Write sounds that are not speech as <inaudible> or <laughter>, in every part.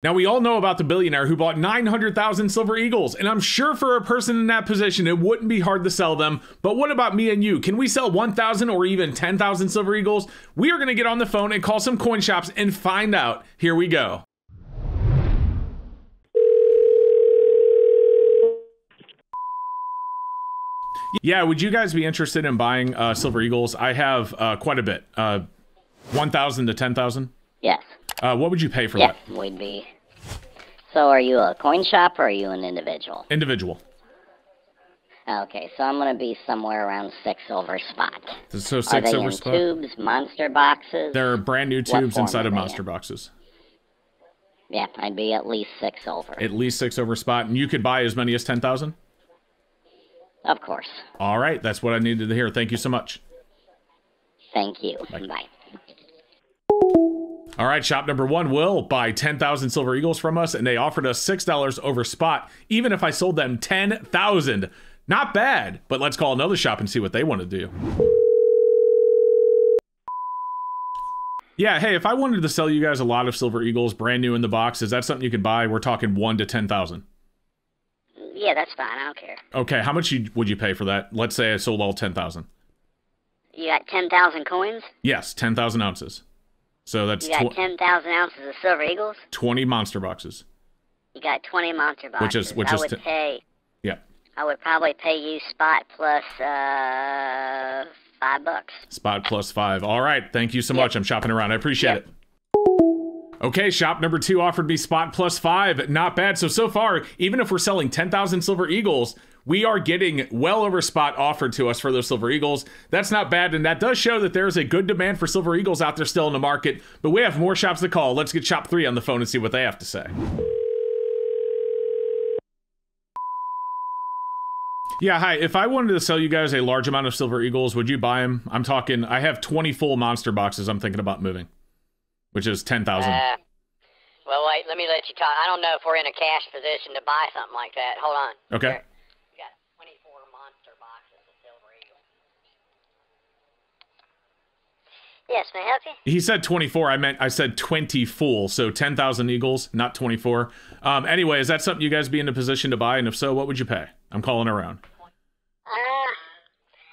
Now, we all know about the billionaire who bought 900,000 Silver Eagles, and I'm sure for a person in that position, it wouldn't be hard to sell them. But what about me and you? Can we sell 1,000 or even 10,000 Silver Eagles? We are going to get on the phone and call some coin shops and find out. Here we go. Yeah, would you guys be interested in buying uh, Silver Eagles? I have uh, quite a bit. Uh, 1,000 to 10,000? Yes. Uh, what would you pay for Yes, that? we'd be. So are you a coin shop or are you an individual? Individual. Okay, so I'm gonna be somewhere around six silver spot. So six Are they silver in spot. tubes, monster boxes? They're brand new tubes inside of monster in? boxes. Yeah, I'd be at least six silver. At least six over spot, and you could buy as many as ten thousand. Of course. All right, that's what I needed to hear. Thank you so much. Thank you. Bye. All right, shop number one will buy 10,000 Silver Eagles from us, and they offered us $6 over spot, even if I sold them 10,000. Not bad, but let's call another shop and see what they want to do. Yeah, hey, if I wanted to sell you guys a lot of Silver Eagles brand new in the box, is that something you could buy? We're talking 1 to 10,000. Yeah, that's fine. I don't care. Okay, how much would you pay for that? Let's say I sold all 10,000. You got 10,000 coins? Yes, 10,000 ounces. So that's You got tw- 10,000 ounces of silver eagles? 20 monster boxes. You got 20 monster boxes. Which is- which I is would pay. Yeah. I would probably pay you spot plus uh five bucks. Spot plus five. All right. Thank you so Yep. much. I'm shopping around. I appreciate Yep. it. Okay, shop number two offered me spot plus five. Not bad. So, so far, even if we're selling 10,000 Silver Eagles, we are getting well over spot offered to us for those Silver Eagles. That's not bad. And that does show that there is a good demand for Silver Eagles out there still in the market. But we have more shops to call. Let's get shop three on the phone and see what they have to say. Yeah, hi. If I wanted to sell you guys a large amount of Silver Eagles, would you buy them? I'm talking, I have 20 full monster boxes I'm thinking about moving, which is 10,000. Uh, well, wait. Let me let you talk. I don't know if we're in a cash position to buy something like that. Hold on. Okay. Here. We got 24 monster boxes of Silver Eagle. Yes, may I help you? He said 24. I meant, I said 20 full. So 10,000 Eagles, not 24. Um, anyway, is that something you guys be in a position to buy? And if so, what would you pay? I'm calling around. Uh,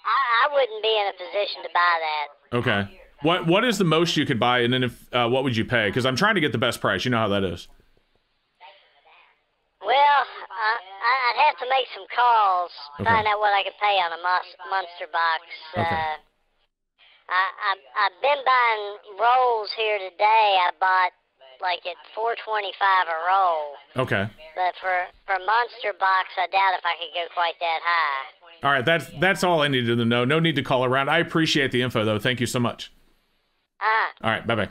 I, I wouldn't be in a position to buy that. Okay. What What is the most you could buy? And then if, uh, what would you pay? Because I'm trying to get the best price. You know how that is. Well, I, I'd have to make some calls, Okay. find out what I could pay on a monster box. Okay. Uh, I, I, I've been buying rolls here today. I bought like at 425 a roll, Okay. but for for monster box, I doubt if I could go quite that high. All right. That's that's all I needed to know. No need to call around. I appreciate the info though. Thank you so much. Ah, All right, bye bye.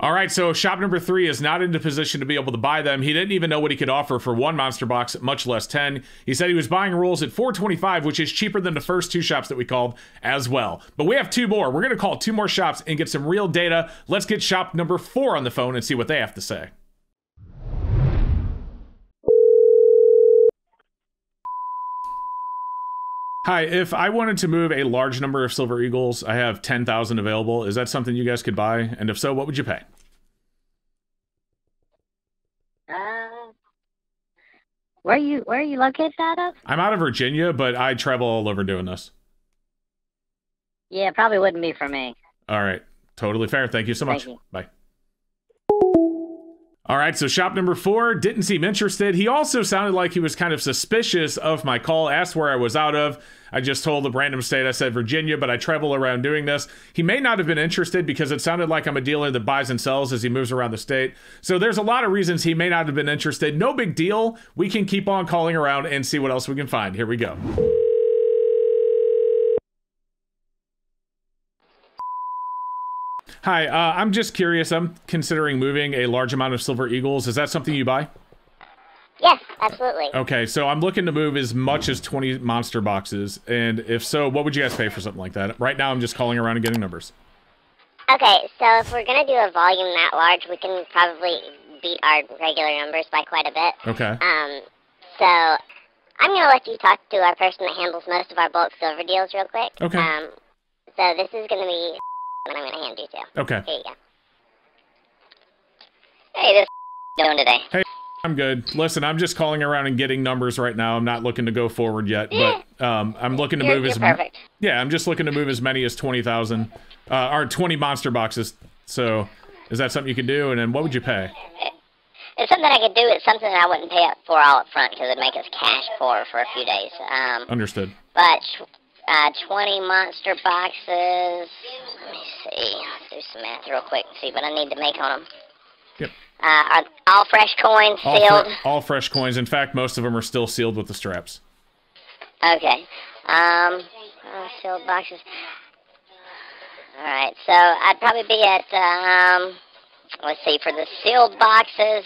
All right, so shop number three is not in the position to be able to buy them. He didn't even know what he could offer for one monster box, much less 10. He said he was buying rolls at 425, which is cheaper than the first two shops that we called as well. But we have two more. We're going to call two more shops and get some real data. Let's get shop number four on the phone and see what they have to say. Hi, if I wanted to move a large number of Silver Eagles, I have 10,000 available. Is that something you guys could buy? And if so, what would you pay? uh, where are you where are you located out of? I'm out of Virginia, but I travel all over doing this. Yeah, probably wouldn't be for me. All right. Totally fair. Thank you so much. You. Bye. All right, so shop number four didn't seem interested. He also sounded like he was kind of suspicious of my call, asked where I was out of. I just told the random state I said Virginia, but I travel around doing this. He may not have been interested because it sounded like I'm a dealer that buys and sells as he moves around the state. So there's a lot of reasons he may not have been interested. No big deal. We can keep on calling around and see what else we can find. Here we go. Hi, uh, I'm just curious. I'm considering moving a large amount of Silver Eagles. Is that something you buy? Yes, absolutely. Okay, so I'm looking to move as much as 20 monster boxes. And if so, what would you guys pay for something like that? Right now, I'm just calling around and getting numbers. Okay, so if we're gonna do a volume that large, we can probably beat our regular numbers by quite a bit. Okay. Um, so I'm gonna let you talk to our person that handles most of our bulk silver deals real quick. Okay. Um, so this is gonna be I'm gonna hand you to. Okay. Here you go. Hey, this <laughs> doing today? Hey, <laughs> I'm good. Listen, I'm just calling around and getting numbers right now. I'm not looking to go forward yet, but um, I'm looking to You're, move you're as perfect. yeah, I'm just looking to move as many as twenty thousand, uh, or twenty monster boxes. So, is that something you can do? And then what would you pay? It's something I could do. It's something that I wouldn't pay up for all up front because it'd make us cash poor for a few days. Um, Understood. but uh, 20 monster boxes. Let me see. Let's do some math real quick. and See what I need to make on them. Yep. Uh, are all fresh coins All, sealed? fre- all fresh coins. In fact, most of them are still sealed with the straps. Okay. Um, uh, sealed boxes. All right. So I'd probably be at um, let's see, for the sealed boxes,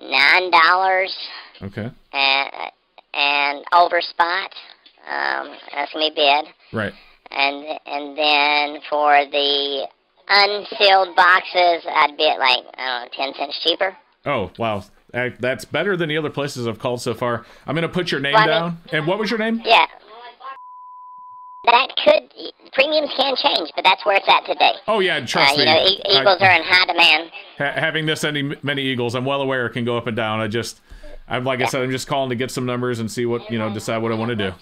nine dollars Okay. and and over spot. Um, that's gonna be bid. Right. And and then for the unsealed boxes, I'd be at like I don't know, ten cents cheaper. Oh wow, Uh, that's better than the other places I've called so far. I'm gonna put your name Well, I mean- down. And what was your name? Yeah. That could premiums can change, but that's where it's at today. Oh yeah, Uh, trust you me. know, e- I- eagles are in high demand. ha- having this many many eagles, I'm well aware it can go up and down. I just, I'm like I said, I'm just calling to get some numbers and see what you know, decide what I want to do.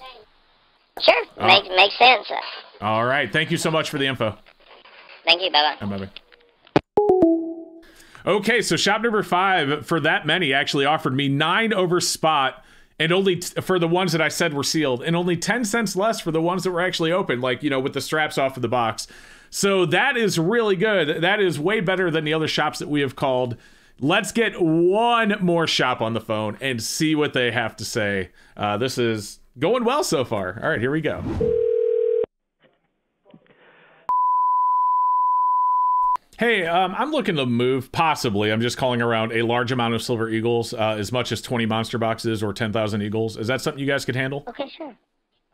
Sure, Uh, makes makes sense. All right, thank you so much for the info. Thank you. Bye bye. Bye bye. Okay, so shop number five for that many actually offered me nine over spot and only t- for the ones that I said were sealed, and only 10 cents less for the ones that were actually open, like, you know, with the straps off of the box. So that is really good. That is way better than the other shops that we have called. Let's get one more shop on the phone and see what they have to say. Uh, this is going well so far. All right, here we go. Hey, um, I'm looking to move, possibly. I'm just calling around a large amount of Silver Eagles, uh, as much as 20 monster boxes or 10,000 Eagles. Is that something you guys could handle? Okay, sure.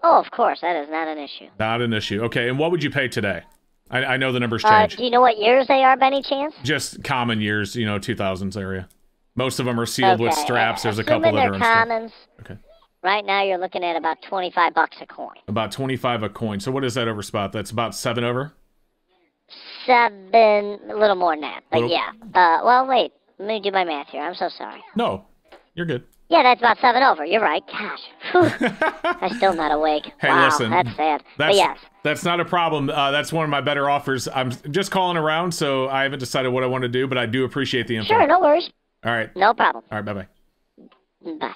Oh, of course, that is not an issue. Not an issue. Okay, and what would you pay today? I, I know the numbers Uh, change. do you know what years they are by any chance? just common years, you know, 2000s area. Most of them are sealed with Okay, straps. There's a couple that are commons. Okay. Right now, you're looking at about 25 bucks a coin. About 25 a coin. So what is that over spot? That's about seven over? Seven, a little more than that. But Little- yeah. Uh, well, wait. Let me do my math here. I'm so sorry. No, you're good. Yeah, that's about seven over. You're right. Gosh. I'm <laughs> still not awake. Hey, wow, listen, that's sad. That's, but yes. that's not a problem. Uh, that's one of my better offers. I'm just calling around, so I haven't decided what I want to do, but I do appreciate the info. Sure, no worries. All right. No problem. All right. Bye bye. Bye.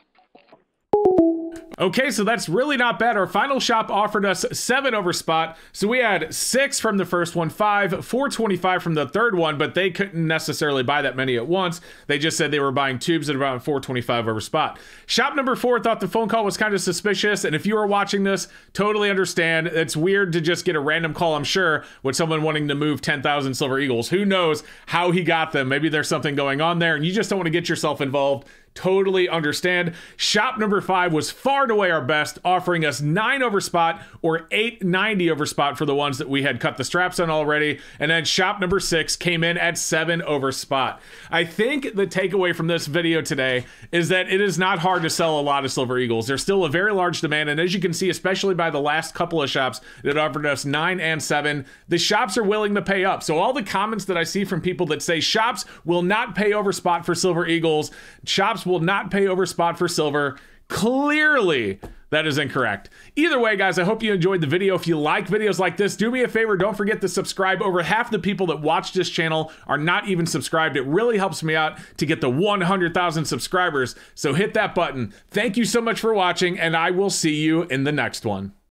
Okay, so that's really not bad. Our final shop offered us seven over spot. So we had six from the first one, five, 425 from the third one, but they couldn't necessarily buy that many at once. They just said they were buying tubes at about 425 over spot. Shop number four thought the phone call was kind of suspicious. And if you are watching this, totally understand. It's weird to just get a random call, I'm sure, with someone wanting to move 10,000 Silver Eagles. Who knows how he got them? Maybe there's something going on there and you just don't want to get yourself involved totally understand. Shop number five was far and away our best, offering us nine over spot or 890 over spot for the ones that we had cut the straps on already. And then shop number six came in at seven over spot. I think the takeaway from this video today is that it is not hard to sell a lot of Silver Eagles. There's still a very large demand. And as you can see, especially by the last couple of shops that offered us nine and seven, the shops are willing to pay up. So all the comments that I see from people that say shops will not pay over spot for Silver Eagles, shops will not pay over spot for silver. Clearly, that is incorrect. Either way, guys, I hope you enjoyed the video. If you like videos like this, do me a favor. Don't forget to subscribe. Over half the people that watch this channel are not even subscribed. It really helps me out to get the 100,000 subscribers. So hit that button. Thank you so much for watching, and I will see you in the next one.